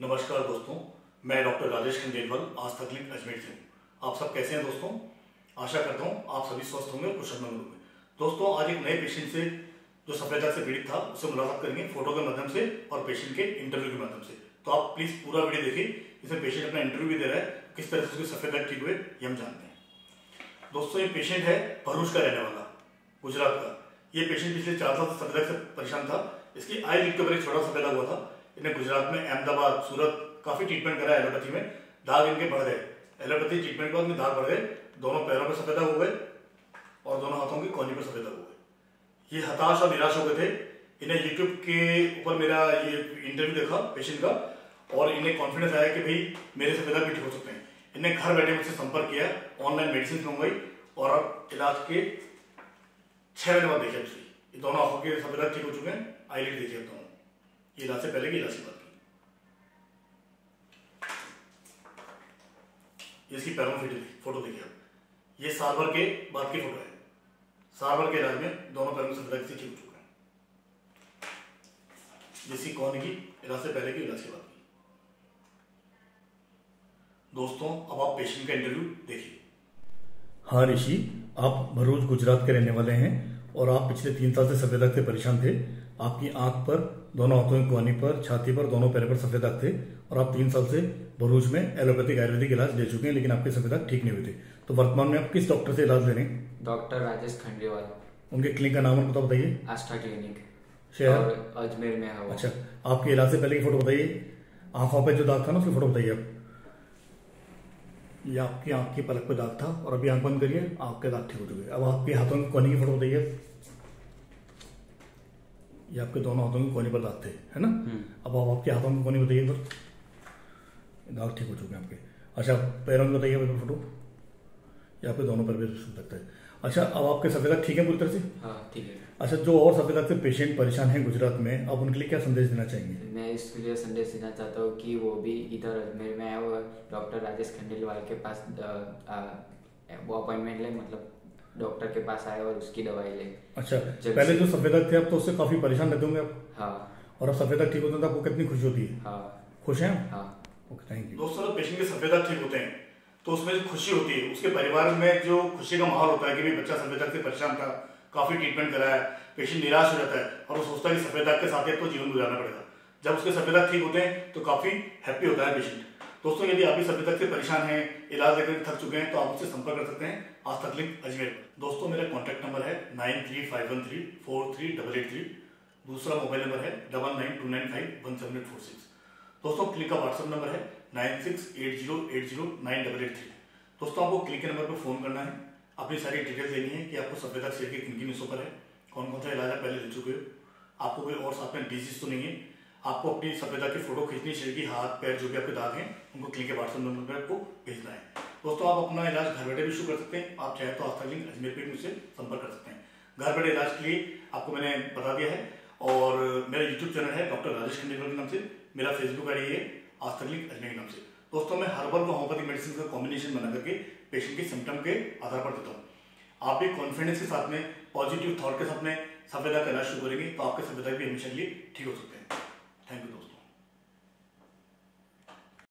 नमस्कार दोस्तों, मैं डॉक्टर राजेश खंडेलवाल, आज तकलीफ़ अजमेर से हूँ। आप सब कैसे हैं दोस्तों? आशा करता हूँ आप सभी स्वस्थ होंगे और कुशलमंद होंगे। दोस्तों, आज एक नए पेशेंट से, जो सफेदा से पीड़ित था, उससे मुलाकात करेंगे फ़ोटो के माध्यम से और पेशेंट के इंटरव्यू के माध्यम से। तो आप प्लीज़ पूरा वीडियो देखिए इसमें पेशेंट अपना इंटरव्यू भी दे रहा है, किस तरह से उसके सफेदा ठीक हुए, ये हम जानते हैं। दोस्तों, ये पेशेंट है भरूच का रहने वाला, गुजरात का। ये पेशेंट पिछले चार साल से सफेदा से परेशान था। इसकी आई लीड के ऊपर एक छोटा सफेदा हुआ था। इन्हें गुजरात में अहमदाबाद, सूरत काफ़ी ट्रीटमेंट करा एलोपैथी में। दाग इनके बढ़ गए एलोपैथी ट्रीटमेंट के बाद दाग बढ़ गए दोनों पैरों पर सफेदा हो गए और दोनों हाथों की कोनी पर सफेदा हो गए ये हताश और निराश हो गए थे। इन्हें यूट्यूब के ऊपर मेरा ये इंटरव्यू देखा पेशेंट का, और इन्हें कॉन्फिडेंस आया कि भाई मेरे सफेदा भी ठीक हो सकते हैं। इन्हें घर बैठे मुझसे संपर्क किया ऑनलाइन मेडिसिन मंगवाई और अब इलाज के छह महीने बाद देखिए ये दोनों आँखों के सफेदा ठीक हो चुके हैं। आईलिड देखिए दोनों। ये इलाज से पहले की इलाज की बात की। इसकी पैरों में फ़ोटो देखिए आप। ये साल भर के बाद की फ़ोटो है। साल भर के इलाज में दोनों पैरों में सफेदा किसी ठीक हो चुके हैं। जिसकी कौन की? इलाज से पहले की, इलाज की बात की। दोस्तों, अब आप पेशेंट का इंटरव्यू देखिए। हाँ ऋषि, आप भरूच गुजरात के रहने वाले हैं और आप पिछले तीन साल से सफ़ेद से परेशान थे। आपकी आँख पर दोनों हाथों की कोहनी पर छाती पर दोनों पैरों पर सफ़ेद दाग थे और आप तीन साल से भरूच में एलोपैथिक आयुर्वेदिक इलाज ले चुके हैं लेकिन आपके सफ़ेद दाग ठीक नहीं हुए थे। तो वर्तमान में आप किस डॉक्टर से इलाज ले रहे हैं? डॉक्टर राजेश खंडेवाल। उनके क्लिनिक का नाम और पता बताइए। आस्था क्लिनिक। शहर? अजमेर में है अच्छा आपके इलाज से पहले की फ़ोटो बताइए। आँखों पे जो दाग था ना उसकी फ़ोटो बताइए आप। ये आपकी आँख की पलक पे दाग था और अभी आँख बंद करिए आपके दाग ठीक हो चुके अब आपके हाथों की कोनी की फ़ोटो बताइए ये आपके दोनों हाथों की कोनी पर दाग थे है ना? अब आप आपके हाथों की कोनी बताइए इधर। दाग ठीक हो चुके हैं आपके। अच्छा पैरों की बताइए मेरे फ़ोटो। ये आपके दोनों पैर पे लगता है। अच्छा अब आपके सफ़ेद दाग ठीक है पूरी तरह से? हाँ ठीक है। अच्छा जो और सफ़ेद दाग से पेशेंट परेशान हैं गुजरात में आप उनके लिए क्या संदेश देना चाहेंगे? मैं इसके लिए संदेश देना चाहता हूँ कि वो भी इधर अजमेर में आए और डॉक्टर राजेश खंडेलवाल के पास वो अपॉइंटमेंट ले मतलब डॉक्टर के पास आए और उसकी दवाई ले। अच्छा पहले जो सफ़ेद थे आप तो उससे काफ़ी परेशान रहते होंगे आप। हाँ। और अब सफ़ेद ठीक होते हैं तो आपको कितनी खुशी होती है? हाँ। खुश हैं हाँ। ओके थैंक यू दोस्तों जब पेशेंट के सफ़ेद ठीक होते हैं तो उसमें जो खुशी होती है उसके परिवार में जो खुशी का माहौल होता है कि भाई बच्चा सफ़ेद दाग से परेशान था काफ़ी ट्रीटमेंट कराया पेशेंट निराश हो जाता है और वो सोचता है कि सफ़ेद दाग के साथ ही तो जीवन गुजारना पड़ेगा। जब उसके सफ़ेद दाग ठीक होते हैं तो काफ़ी हैप्पी होता है पेशेंट दोस्तों, यदि आप भी सफ़ेद दाग से परेशान हैं, इलाज लेकर थक चुके हैं तो आप मुझसे संपर्क कर सकते हैं। आज तकलीफ़ अजमेर दोस्तों, मेरा कॉन्टैक्ट नंबर है nine three five one three four three double eight three. दूसरा मोबाइल नंबर है double nine two nine five one seven eight four six दोस्तों क्लिक का व्हाट्सअप नंबर है nine six eight zero eight zero nine double eight three. दोस्तों, आपको click के number पर phone करना है। अपनी सारी डिटेल देनी है कि आपको सभ्यता शरीर के किन किन हिस्सों पर है कौन कौन सा इलाज आप पहले ले चुके हो। आपको कोई और साथ में डिज़ीज़ तो नहीं है। आपको अपनी सभ्यता की फ़ोटो खींचनी की हाथ, पैर जो भी आपके दाग हैं, उनको क्लिक के व्हाट्सएप नंबर पर आपको भेजना है। दोस्तों, आप अपना इलाज घर बैठे भी शुरू कर सकते हैं। आप चाहे तो आस्था लिंक अजमेर पे भी मुझसे संपर्क कर सकते हैं। घर बैठे इलाज के लिए आपको मैंने बता दिया है। और मेरा यूट्यूब चैनल है डॉक्टर राजेश खंडेलवाल के नाम से। मेरा फेसबुक आई है आस्था लिंक अजमेर के नाम से। दोस्तों, मैं हर्बल व होम्योपैथिक मेडिसिन का कॉम्बिनेशन बना करके पेशेंट के सिम्टम के आधार पर देता हूँ। आप भी कॉन्फिडेंस के साथ में पॉजिटिव थॉट के साथ में सफेदा का इलाज शुरू करेंगे तो आपके सफेदा भी हमेशा के लिए ठीक हो सकते हैं। थैंक यू दोस्तों